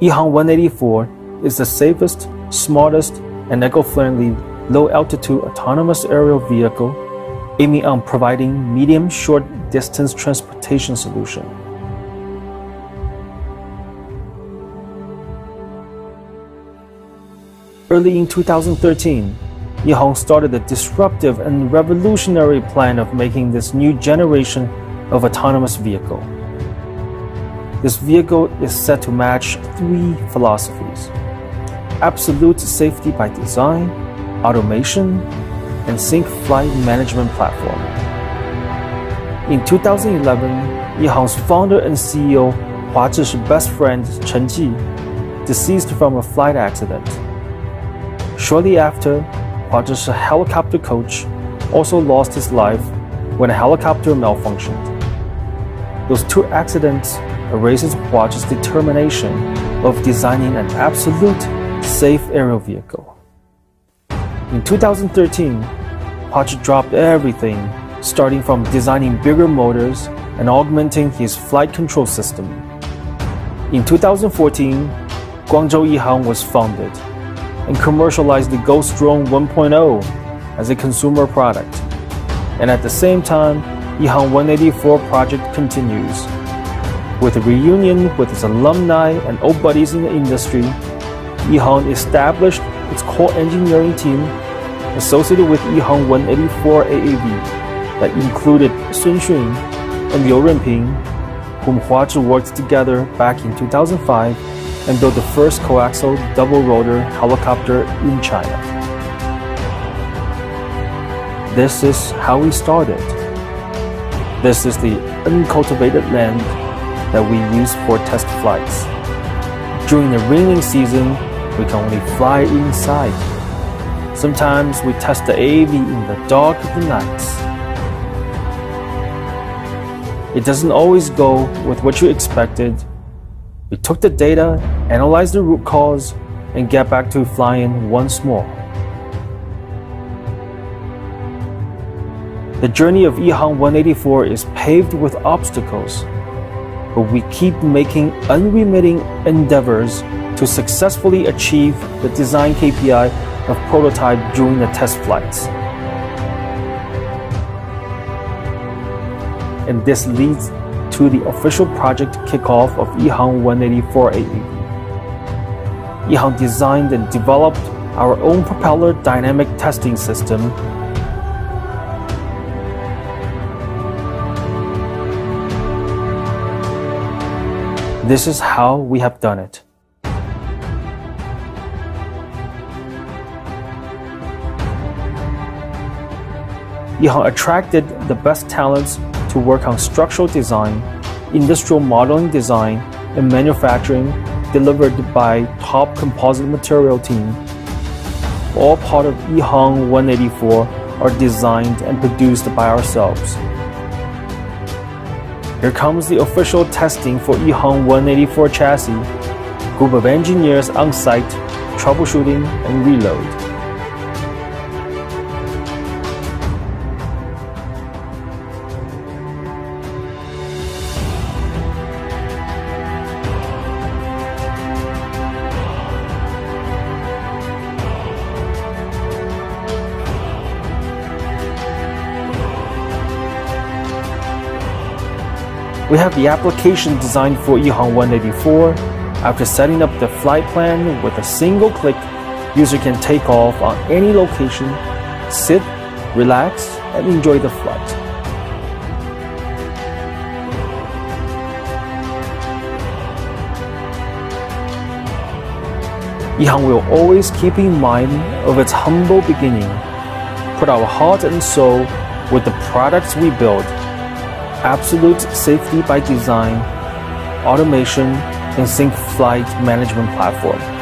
EHang 184 is the safest, smartest, and eco-friendly low-altitude autonomous aerial vehicle aiming on providing medium-short distance transportation solution. Early in 2013, EHang started a disruptive and revolutionary plan of making this new generation of autonomous vehicle. This vehicle is set to match three philosophies absolute safety by design, automation, and sync flight management platform. In 2011, EHang's founder and CEO Hua Zhi's best friend Chen Ji deceased from a flight accident. Shortly after, Hua Zhi's helicopter coach also lost his life when a helicopter malfunctioned. Those two accidents erases Hua Zhi's determination of designing an absolute safe aerial vehicle. In 2013, Hua dropped everything, starting from designing bigger motors and augmenting his flight control system. In 2014, Guangzhou EHang was founded and commercialized the Ghost Drone 1.0 as a consumer product. And at the same time, EHang 184 project continues. With a reunion with its alumni and old buddies in the industry, EHang established its core engineering team associated with EHang 184 AAV that included Sun Xun and Liu Renping, whom Hua Zhi worked together back in 2005 and built the first coaxial double-rotor helicopter in China. This is how we started. This is the uncultivated land that we use for test flights. During the raining season, we can only fly inside. Sometimes we test the AAV in the dark of the nights. It doesn't always go with what you expected. We took the data, analyzed the root cause, and get back to flying once more. The journey of EHang 184 is paved with obstacles, but we keep making unremitting endeavors to successfully achieve the design KPI of prototype during the test flights. And this leads to the official project kickoff of EHang 184 AAV. EHang designed and developed our own propeller dynamic testing system This is how we have done it. EHang attracted the best talents to work on structural design, industrial modeling design, and manufacturing delivered by top composite material team. All part of EHang 184 are designed and produced by ourselves. Here comes the official testing for EHang 184 chassis, group of engineers on site, troubleshooting and reload. We have the application designed for EHang 184. After setting up the flight plan with a single click, user can take off on any location, sit, relax, and enjoy the flight. EHang will always keep in mind of its humble beginning, put our heart and soul with the products we build absolute safety by design, automation, and sync flight management platform.